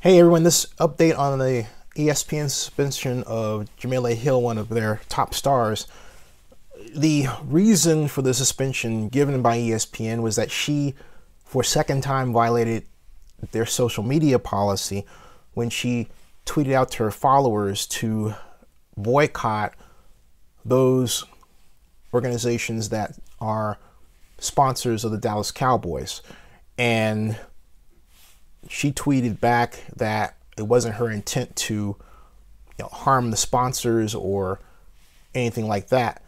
Hey everyone, this update on the ESPN suspension of Jemele Hill, one of their top stars. The reason for the suspension given by ESPN was that she, for second time, violated their social media policy when she tweeted out to her followers to boycott those organizations that are sponsors of the Dallas Cowboys. And she tweeted back that it wasn't her intent to you know, harm the sponsors or anything like that.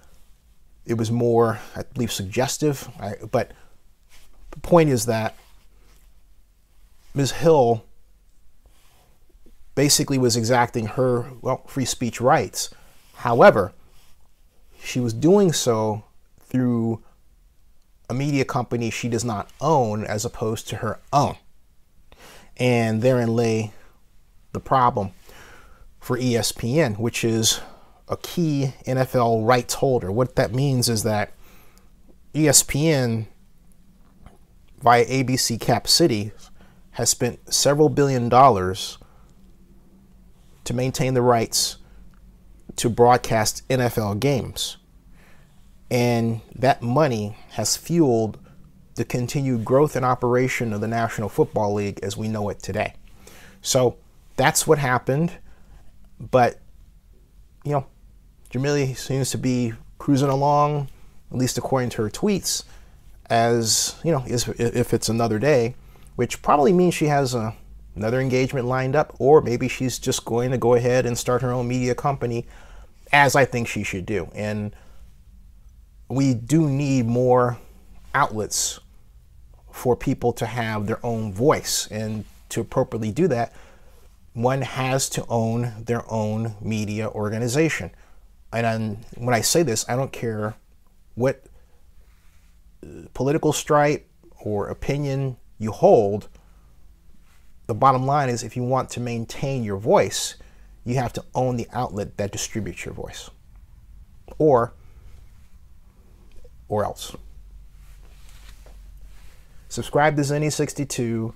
It was more, I believe, suggestive. I, but the point is that Ms. Hill basically was exacting her well free speech rights. However, she was doing so through a media company she does not own as opposed to her own. And therein lay the problem for ESPN, which is a key NFL rights holder. What that means is that ESPN, via ABC Cap City, has spent several billion dollars to maintain the rights to broadcast NFL games. And that money has fueled the continued growth and operation of the National Football League as we know it today. So that's what happened. But, you know, Jemele seems to be cruising along, at least according to her tweets, as, you know, if it's another day, which probably means she has a, another engagement lined up, or maybe she's just going to go ahead and start her own media company, as I think she should do. And we do need more outlets for people to have their own voice. And to appropriately do that, one has to own their own media organization. And I'm, when I say this, I don't care what uh, political stripe or opinion you hold. The bottom line is if you want to maintain your voice, you have to own the outlet that distributes your voice. Or or else. Subscribe to Zennie62,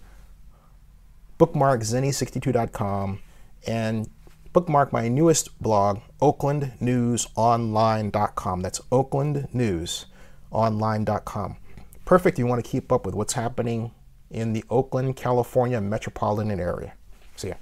bookmark Zennie62.com, and bookmark my newest blog, oaklandnewsonline.com. That's oaklandnewsonline.com. Perfect if you want to keep up with what's happening in the Oakland, California metropolitan area. See ya.